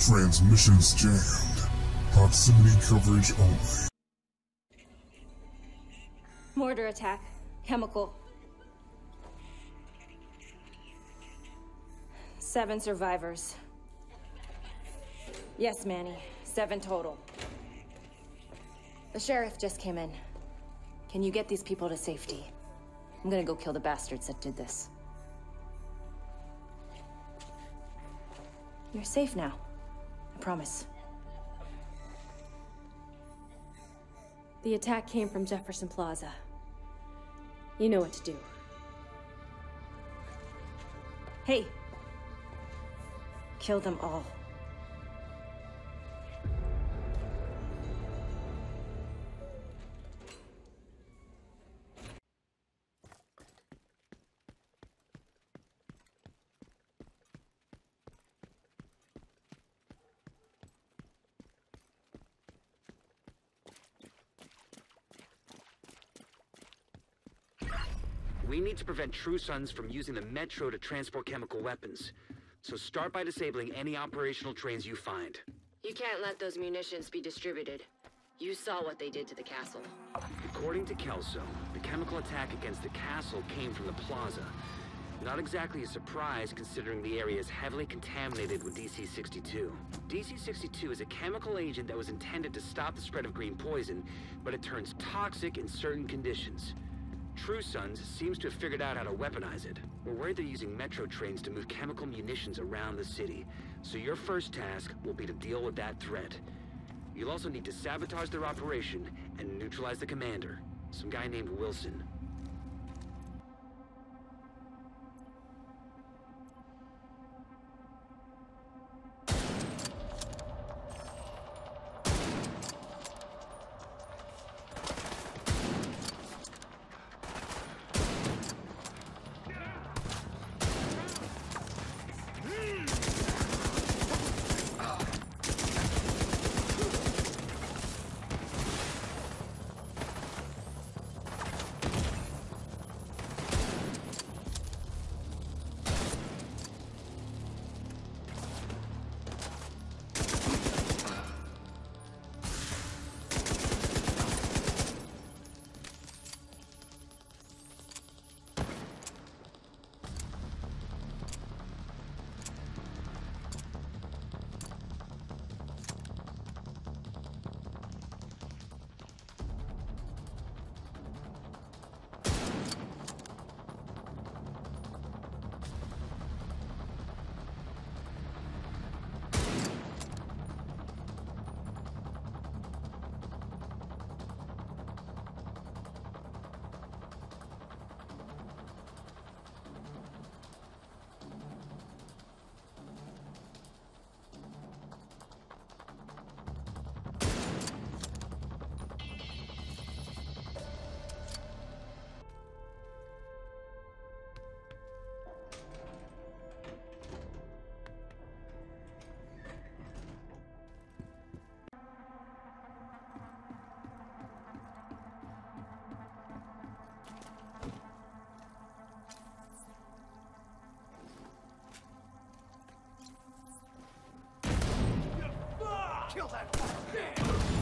Transmissions jammed. Proximity coverage only. Mortar attack. Chemical. Seven survivors. Yes, Manny. Seven total. The sheriff just came in. Can you get these people to safety? I'm gonna go kill the bastards that did this. You're safe now. Promise. The attack came from Jefferson Plaza. You know what to do. Hey! Kill them all. To prevent True Sons from using the Metro to transport chemical weapons. So start by disabling any operational trains you find. You can't let those munitions be distributed. You saw what they did to the castle. According to Kelso, the chemical attack against the castle came from the plaza. Not exactly a surprise considering the area is heavily contaminated with DC-62. DC-62 is a chemical agent that was intended to stop the spread of green poison, but it turns toxic in certain conditions. True Sons seems to have figured out how to weaponize it. We're worried they're using metro trains to move chemical munitions around the city, so your first task will be to deal with that threat. You'll also need to sabotage their operation and neutralize the commander, some guy named Wilson. Kill that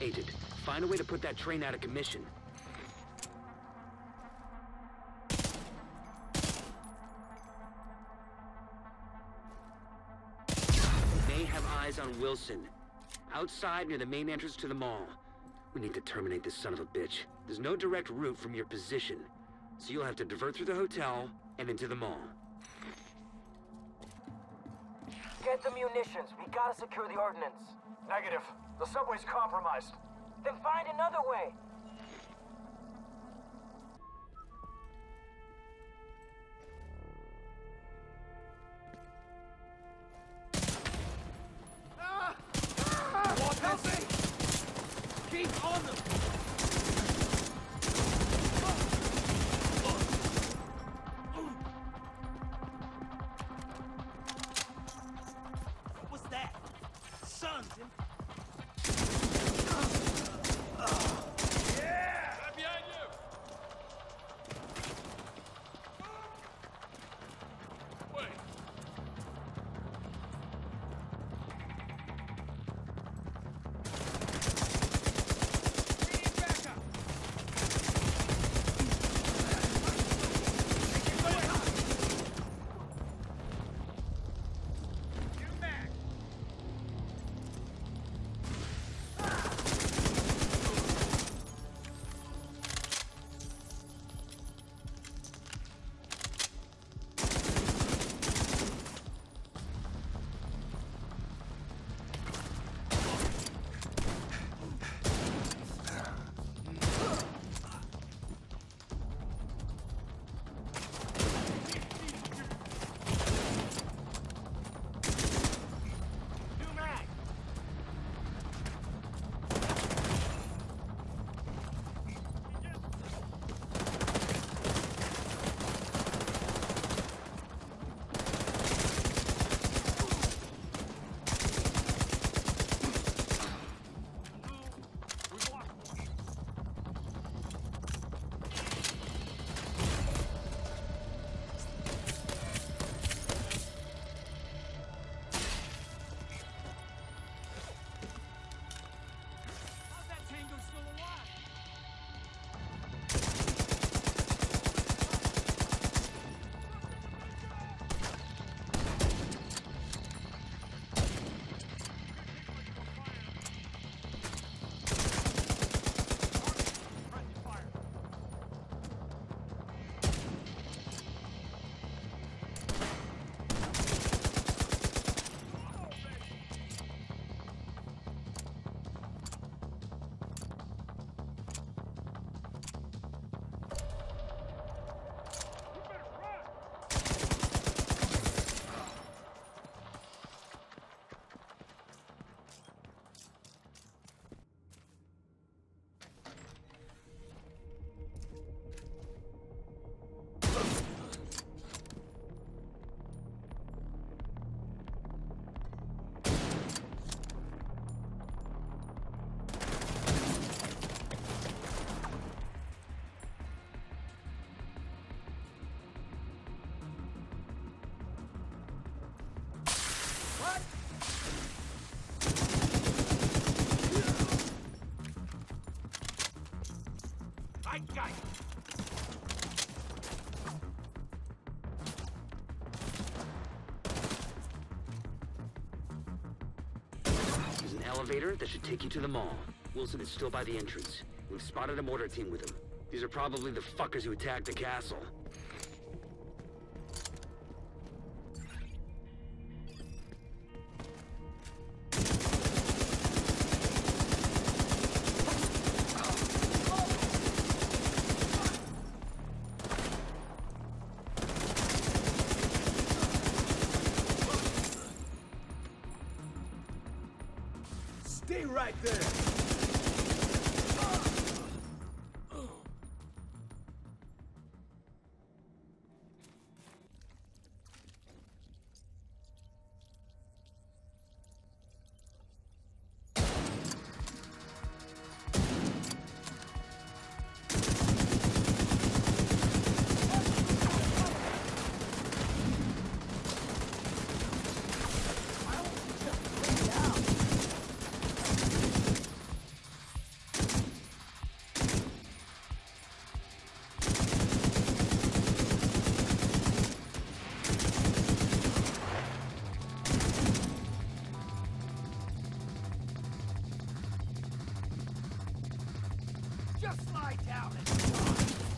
Agent, find a way to put that train out of commission. They have eyes on Wilson. Outside near the main entrance to the mall. We need to terminate this son of a bitch. There's no direct route from your position, so you'll have to divert through the hotel and into the mall. Get the munitions. We gotta secure the ordnance. Negative. The subway's compromised. Then find another way. An elevator that should take you to the mall. Wilson is still by the entrance. We've spotted a mortar team with him. These are probably the fuckers who attacked the castle. Just slide down and die.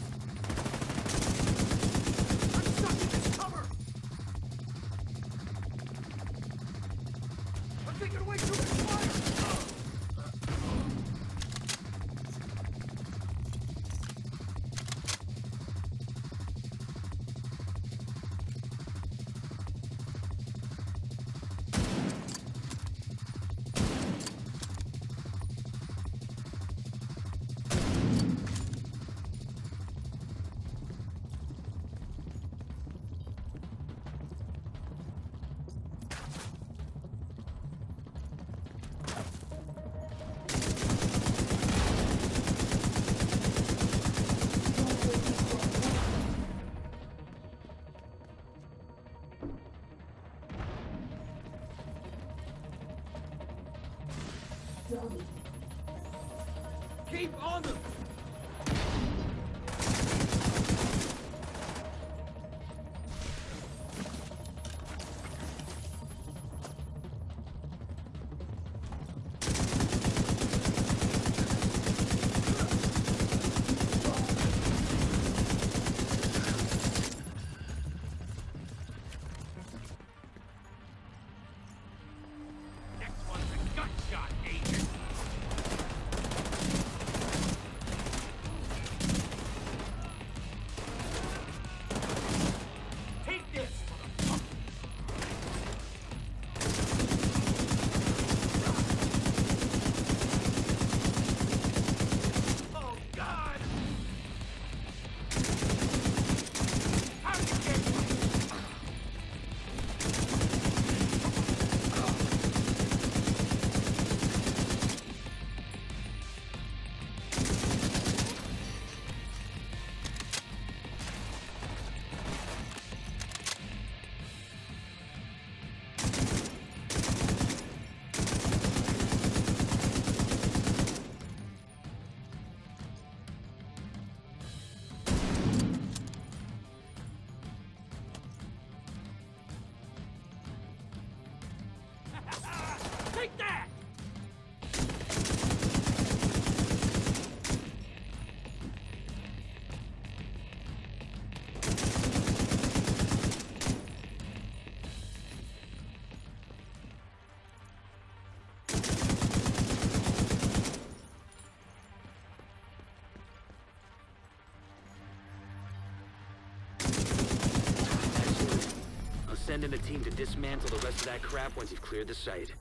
I'll send a team to dismantle the rest of that crap once you've cleared the site.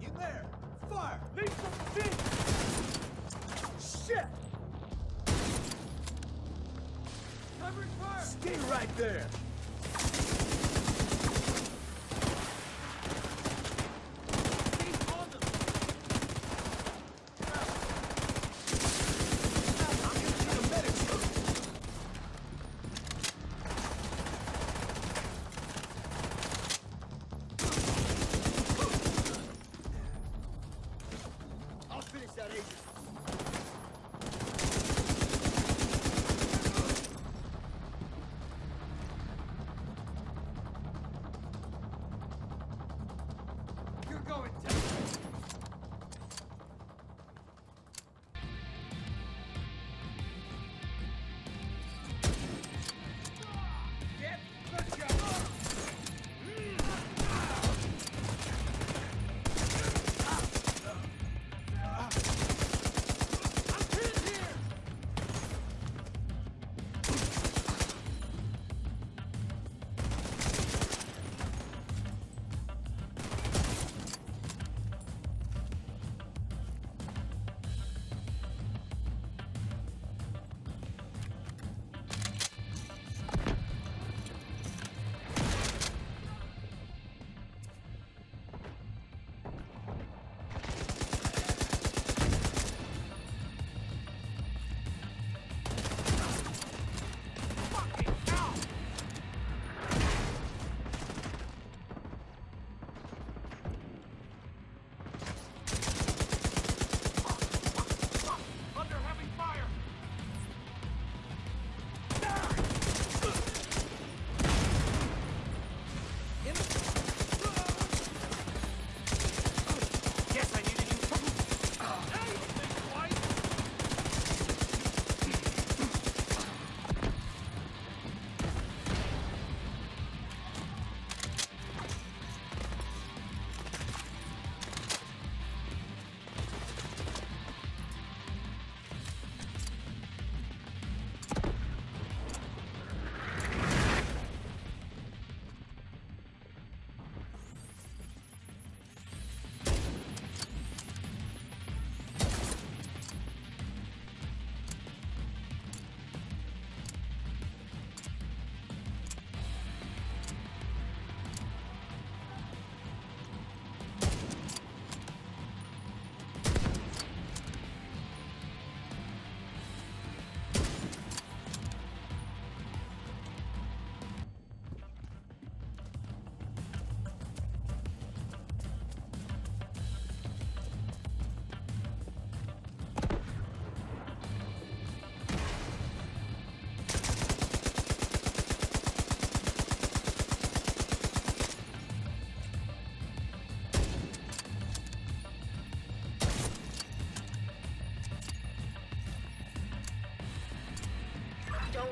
In there! Fire! Leave some Shit! Covering fire! Stay right there!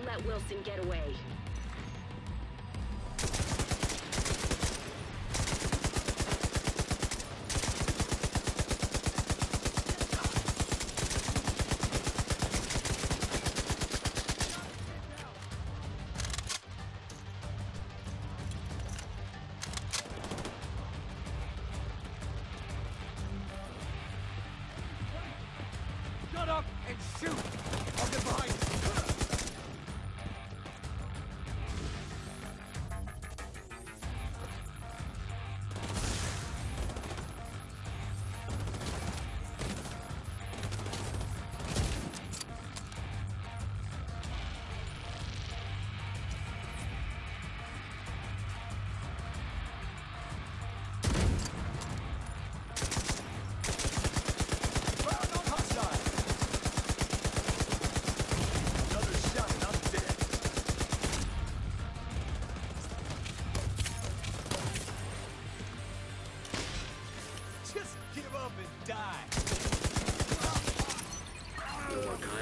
Let Wilson get away. Shut up and shoot!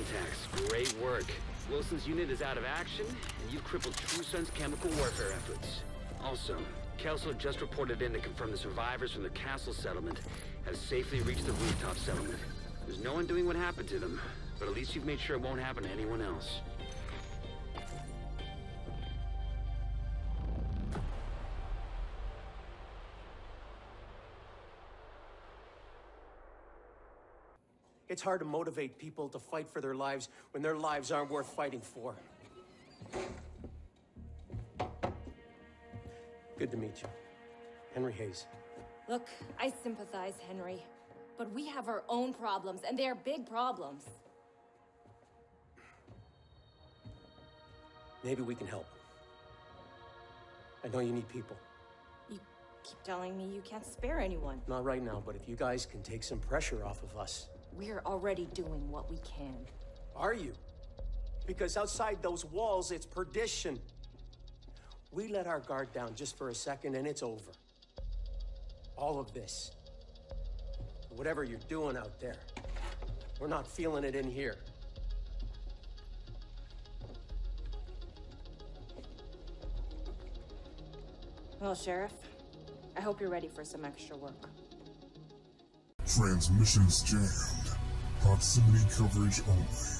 Contacts. Great work. Wilson's unit is out of action, and you've crippled True Sons' chemical warfare efforts. Also, Kelso just reported in to confirm the survivors from the castle settlement have safely reached the rooftop settlement. There's no one doing what happened to them, but at least you've made sure it won't happen to anyone else. Hard to motivate people to fight for their lives when their lives aren't worth fighting for. Good to meet you. Henry Hayes. Look, I sympathize, Henry. But we have our own problems, and they're big problems. Maybe we can help. I know you need people. You keep telling me you can't spare anyone. Not right now, but if you guys can take some pressure off of us. We're already doing what we can. Are you? Because outside those walls, it's perdition. We let our guard down just for a second and it's over. All of this. Whatever you're doing out there, we're not feeling it in here. Well, Sheriff, I hope you're ready for some extra work. Transmissions Proximity coverage only.